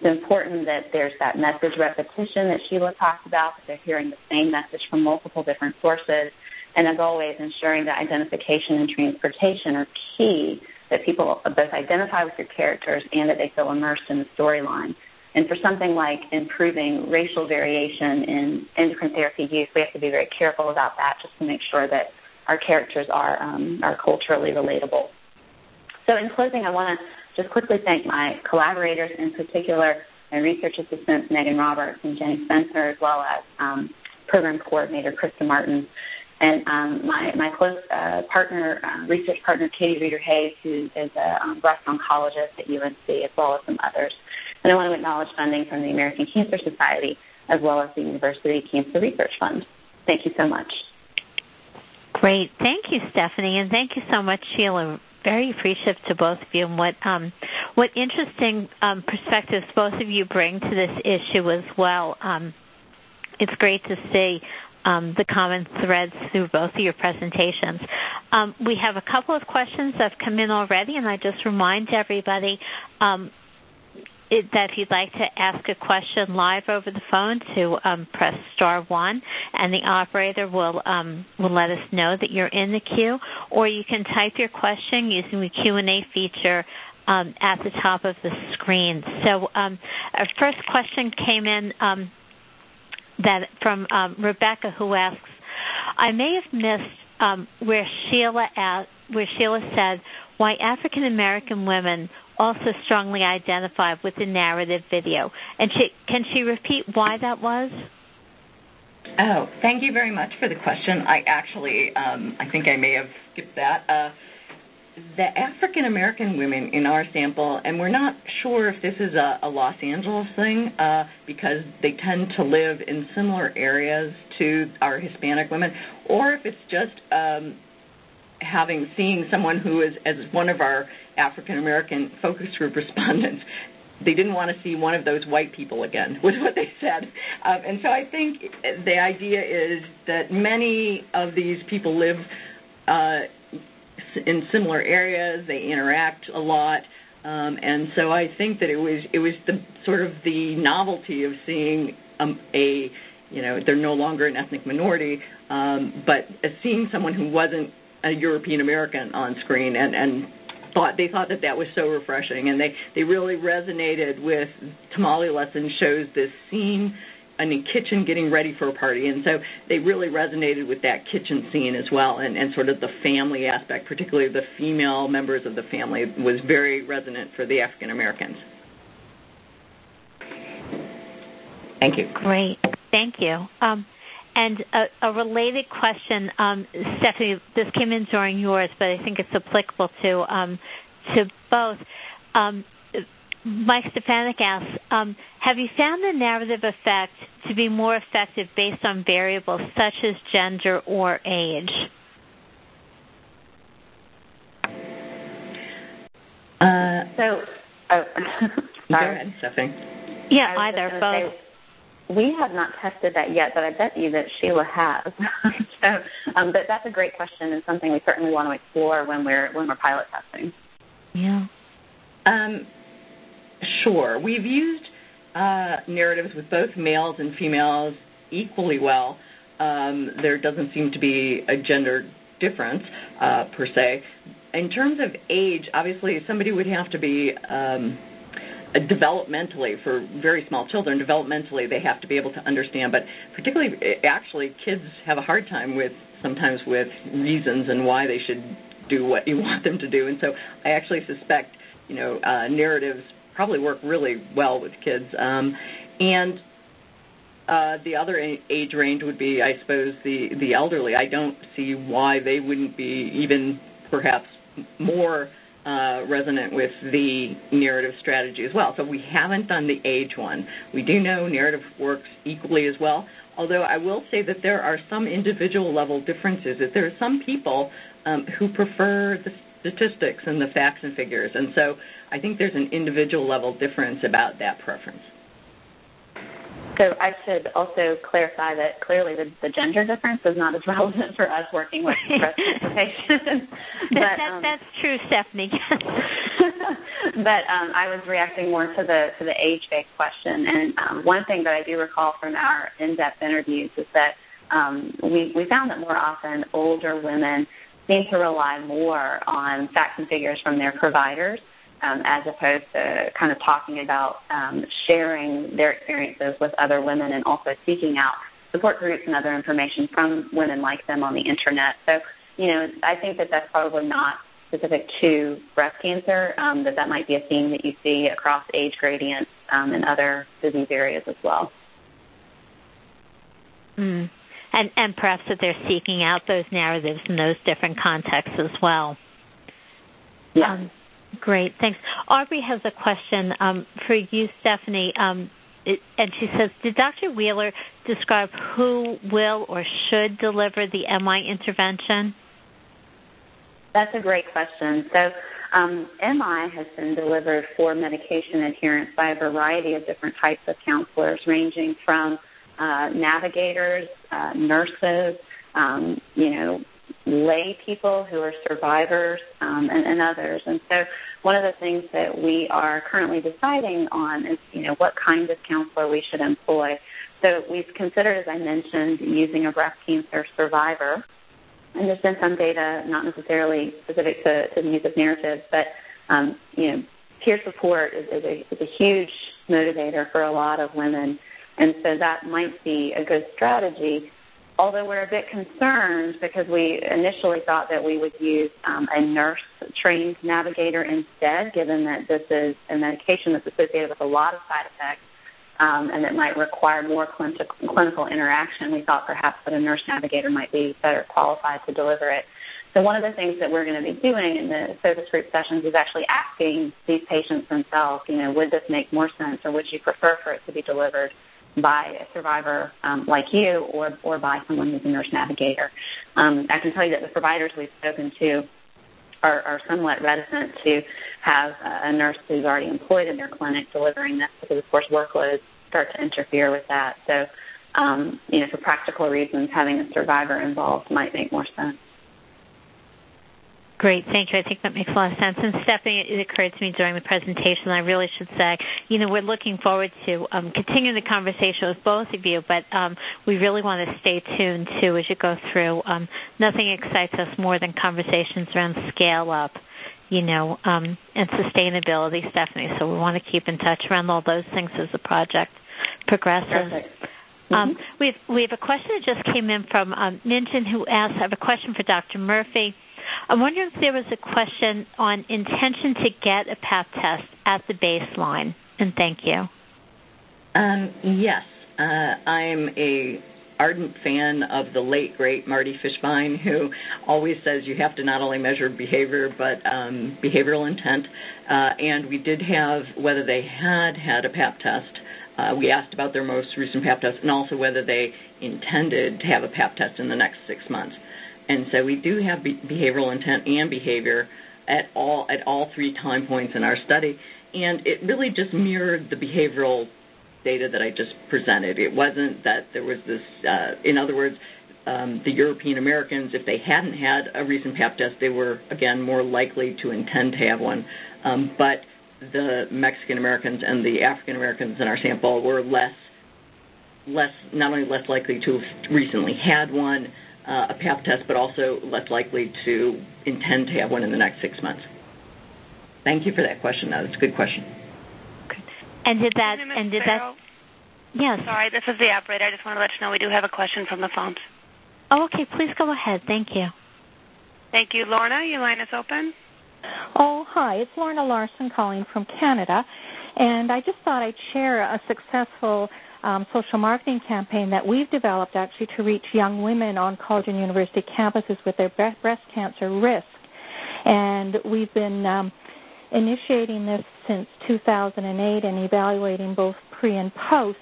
It's important that there's that message repetition that Sheila talked about, that they're hearing the same message from multiple different sources. And as always, ensuring that identification and transportation are key, that people both identify with your characters and that they feel immersed in the storyline. And for something like improving racial variation in endocrine therapy use, we have to be very careful about that just to make sure that our characters are, um, are culturally relatable. So in closing, I want to just quickly thank my collaborators, in particular my research assistants, Megan Roberts and Jenny Spencer, as well as um, program coordinator, Krista Martin, and um, my, my close uh, partner, uh, research partner, Katie Reeder-Hayes, who is a um, breast oncologist at UNC, as well as some others. And I want to acknowledge funding from the American Cancer Society, as well as the University Cancer Research Fund. Thank you so much. Great. Thank you, Stephanie, and thank you so much, Sheila very appreciative to both of you and what um, what interesting um, perspectives both of you bring to this issue as well. Um, it's great to see um, the common threads through both of your presentations. Um, we have a couple of questions that have come in already, and I just remind everybody um, it, that if you'd like to ask a question live over the phone, to um, press star one, and the operator will um, will let us know that you're in the queue. Or you can type your question using the Q and A feature um, at the top of the screen. So, um, our first question came in um, that from um, Rebecca, who asks, "I may have missed where Sheila asked, where Sheila said." Why African American women also strongly identified with the narrative video. And she, can she repeat why that was? Oh, thank you very much for the question. I actually, um, I think I may have skipped that. Uh, the African American women in our sample, and we're not sure if this is a, a Los Angeles thing uh, because they tend to live in similar areas to our Hispanic women, or if it's just um, having seeing someone who is as one of our African American focus group respondents they didn't want to see one of those white people again was what they said. Um, and so i think the idea is that many of these people live uh, in similar areas they interact a lot um, and so i think that it was it was the sort of the novelty of seeing um, a you know they're no longer an ethnic minority um, but seeing someone who wasn't a European American on screen, and and thought they thought that that was so refreshing, and they they really resonated with Tamale Lesson shows this scene in a kitchen getting ready for a party, and so they really resonated with that kitchen scene as well, and and sort of the family aspect, particularly the female members of the family, was very resonant for the African Americans. Thank you. Great, thank you. Um, and a, a related question, um, Stephanie, this came in during yours, but I think it's applicable to um, to both. Um, Mike Stefanik asks, um, have you found the narrative effect to be more effective based on variables such as gender or age? Uh, so, oh, Go ahead, Stephanie. Yeah, either, both. Say, we have not tested that yet, but I bet you that Sheila has. so, um, but that's a great question and something we certainly want to explore when we're when we're pilot testing. Yeah. Um, sure. We've used uh, narratives with both males and females equally well. Um, there doesn't seem to be a gender difference uh, per se. In terms of age, obviously somebody would have to be um, developmentally for very small children developmentally they have to be able to understand. But particularly uh, actually kids have a hard time with sometimes with reasons and why they should do what you want them to do. And so i actually suspect you know uh, narratives probably work really well with kids. Um, and uh, the other age range would be, I suppose, the the elderly. I don't see why they wouldn't be even perhaps more uh, resonant with the narrative strategy as well. So we haven't done the age one. We do know narrative works equally as well, although I will say that there are some individual level differences, that there are some people um, who prefer the statistics and the facts and figures. And so I think there's an individual level difference about that preference. So I should also clarify that clearly the, the gender difference is not as relevant for us working with breast patients. but, that, um, that's true, Stephanie. but um, I was reacting more to the to the age-based question, and um, one thing that I do recall from our in-depth interviews is that um, we we found that more often older women seem to rely more on facts and figures from their providers um, as opposed to kind of talking about um, sharing their experiences with other women and also seeking out support groups and other information from women like them on the internet. So, you know, I think that that's probably not specific to breast cancer, um, that that might be a theme that you see across age gradients um, and other disease areas as well. Mm. And, and perhaps that they're seeking out those narratives in those different contexts as well. Yeah. Um, Great, thanks. Aubrey has a question um, for you, Stephanie. Um, and she says, did Dr. Wheeler describe who will or should deliver the MI intervention? That's a great question. So, um, MI has been delivered for medication adherence by a variety of different types of counselors, ranging from uh, navigators, uh, nurses, um, you know, lay people who are survivors, um, and, and, others. And so, one of the things that we are currently deciding on is, you know, what kind of counselor we should employ. So we've considered, as I mentioned, using a breast cancer survivor. And there's been some data, not necessarily specific to, to the use of narratives, but um, you know, peer support is, is, a, is a huge motivator for a lot of women, and so that might be a good strategy. Although we're a bit concerned because we initially thought that we would use um, a nurse-trained navigator instead, given that this is a medication that's associated with a lot of side effects um, and it might require more clinical, clinical interaction. We thought perhaps that a nurse navigator might be better qualified to deliver it. So one of the things that we're going to be doing in the focus group sessions is actually asking these patients themselves, you know, would this make more sense or would you prefer for it to be delivered by a survivor um, like you or, or by someone who's a nurse navigator? Um, I can tell you that the providers we've spoken to are, are somewhat reticent to have a nurse who's already employed in their clinic delivering this because, of course, workloads start to interfere with that. So, um, you know, for practical reasons, having a survivor involved might make more sense. Great, thank you. I think that makes a lot of sense. And Stephanie, it occurred to me during the presentation, I really should say, you know, we're looking forward to um, continuing the conversation with both of you, but um, we really want to stay tuned too as you go through. Um, nothing excites us more than conversations around scale up, you know, um, and sustainability, Stephanie. So we want to keep in touch around all those things as the project progresses. Perfect. Um, mm-hmm. we, have, we have a question that just came in from um, who asked, I have a question for Dr. Murphy. I'm wondering if there was a question on intention to get a PAP test at the baseline, and thank you. Um, yes, uh, I'm a ardent fan of the late great Marty Fishbein, who always says you have to not only measure behavior but um, behavioral intent. Uh, and we did have whether they had had a PAP test. Uh, we asked about their most recent PAP test and also whether they intended to have a PAP test in the next six months. And so we do have be- behavioral intent and behavior at all at all three time points in our study, and it really just mirrored the behavioral data that I just presented. It wasn't that there was this, uh, in other words, um, the European Americans, if they hadn't had a recent PAP test, they were again more likely to intend to have one. Um, but the Mexican Americans and the African Americans in our sample were less, less, not only less likely to have recently had one, uh, a PAP test, but also less likely to intend to have one in the next six months. Thank you for that question. That's a good question. Okay. And did that? And did that? Yes. Sorry, this is the operator. I just want to let you know we do have a question from the phones. Oh, okay. Please go ahead. Thank you. Thank you, Lorna. Your line is open. Oh, hi. It's Lorna Larsen calling from Canada, and I just thought I'd share a successful um, social marketing campaign that we've developed actually to reach young women on college and university campuses with their breast cancer risk. And we've been um, initiating this since 2008 and evaluating both pre and post.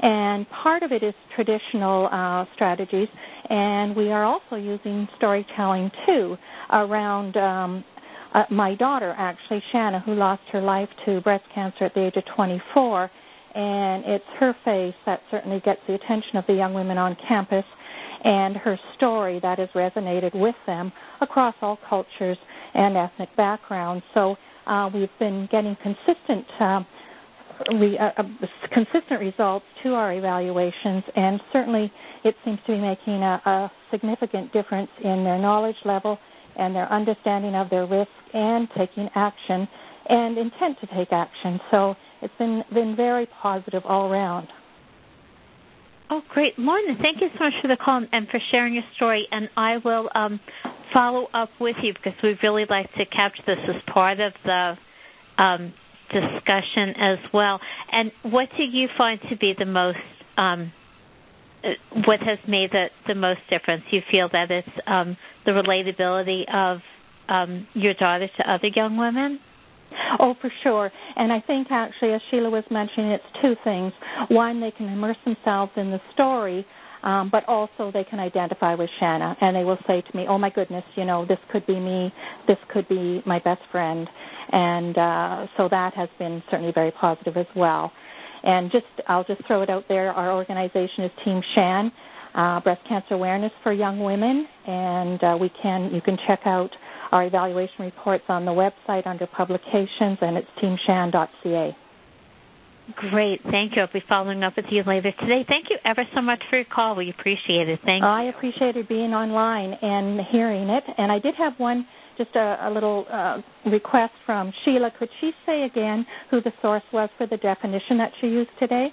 And part of it is traditional uh, strategies, and we are also using storytelling too around um, uh, my daughter, actually, Shanna, who lost her life to breast cancer at the age of 24 and it's her face that certainly gets the attention of the young women on campus and her story that has resonated with them across all cultures and ethnic backgrounds. So uh, we've been getting consistent uh, uh, uh, consistent results to our evaluations, and certainly it seems to be making a, a significant difference in their knowledge level and their understanding of their risk and taking action and intent to take action. So it's been been very positive all around. Oh, great, Lorna! Thank you so much for the call and for sharing your story. And I will um, follow up with you because we'd really like to capture this as part of the um, discussion as well. And what do you find to be the most um, uh, what has made the, the most difference? You feel that it's um, the relatability of um, your daughter to other young women? Oh, for sure. And I think actually, as Sheila was mentioning, it's two things. One, they can immerse themselves in the story, um, but also they can identify with Shanna, and they will say to me, "Oh my goodness, you know, this could be me. This could be my best friend," and uh, so that has been certainly very positive as well. And just I'll just throw it out there. Our organization is Team Shan, uh, Breast Cancer Awareness for Young Women, and uh, we can you can check out our evaluation reports on the website under publications, and it's teamshan.ca. Great. Thank you. I'll be following up with you later today. Thank you ever so much for your call. We appreciate it. Thank you. I appreciated being online and hearing it. And I did have one, just a, a little uh, request from Sheila. Could she say again who the source was for the definition that she used today?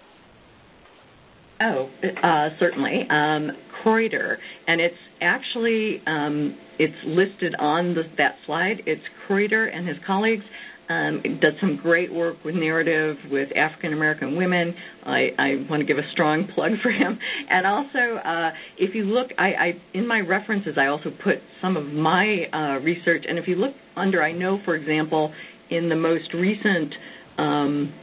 Oh, uh, certainly. Um, Kreuter, and it's actually um, it's listed on the, that slide. It's Kreuter and his colleagues. Um, does some great work with narrative with African American women. I, I, want to give a strong plug for him. And also, uh, if you look, I, I, in my references, I also put some of my uh, research. And if you look under, I know, for example, in the most recent um,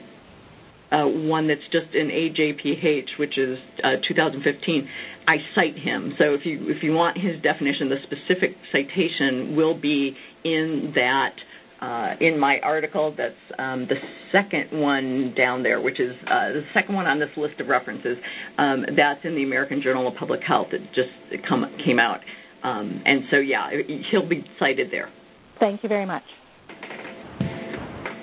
uh, one that's just in AJPH, which is uh, 2015. I cite him. So if you if you want his definition, the specific citation will be in that uh, in my article. That's um, the second one down there, which is uh, the second one on this list of references. Um, that's in the American Journal of Public Health. It just come, came out, um, and so yeah, he'll be cited there. Thank you very much.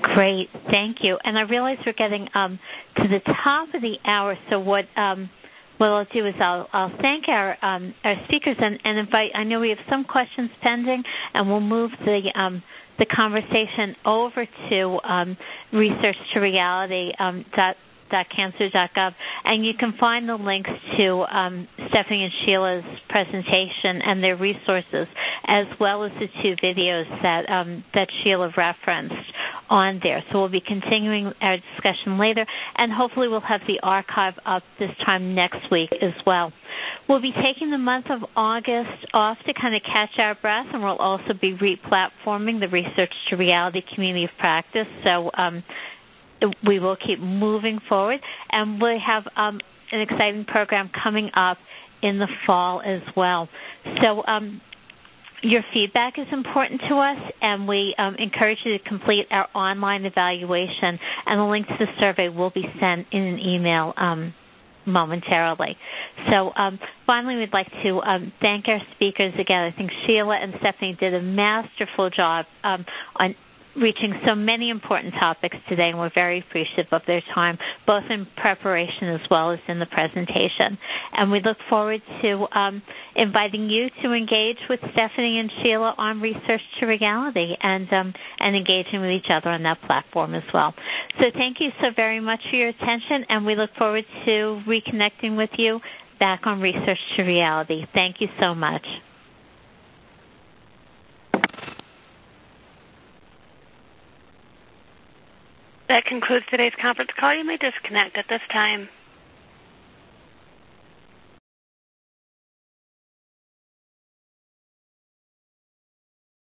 Great, thank you. And I realize we're getting um, to the top of the hour. So what um, what I'll do is I'll, I'll thank our um, our speakers and, and, invite. I know we have some questions pending, and we'll move the um, the conversation over to um, research to reality. Um, and you can find the links to um, Stephanie and Sheila's presentation and their resources, as well as the two videos that that Sheila referenced on there. So we'll be continuing our discussion later, and hopefully we'll have the archive up this time next week as well. We'll be taking the month of August off to kind of catch our breath, and we'll also be replatforming the Research to Reality Community of Practice. So um, we will keep moving forward, and we have um, an exciting program coming up in the fall as well. So um, your feedback is important to us, and we um, encourage you to complete our online evaluation, and the link to the survey will be sent in an email um, momentarily. So, um, finally, we'd like to um, thank our speakers again. I think Sheila and Stephanie did a masterful job um, on reaching so many important topics today, and we're very appreciative of their time, both in preparation as well as in the presentation. And we look forward to um, inviting you to engage with Stephanie and Sheila on Research to Reality and, um, and engaging with each other on that platform as well. So thank you so very much for your attention, and we look forward to reconnecting with you back on Research to Reality. Thank you so much. That concludes today's conference call. You may disconnect at this time.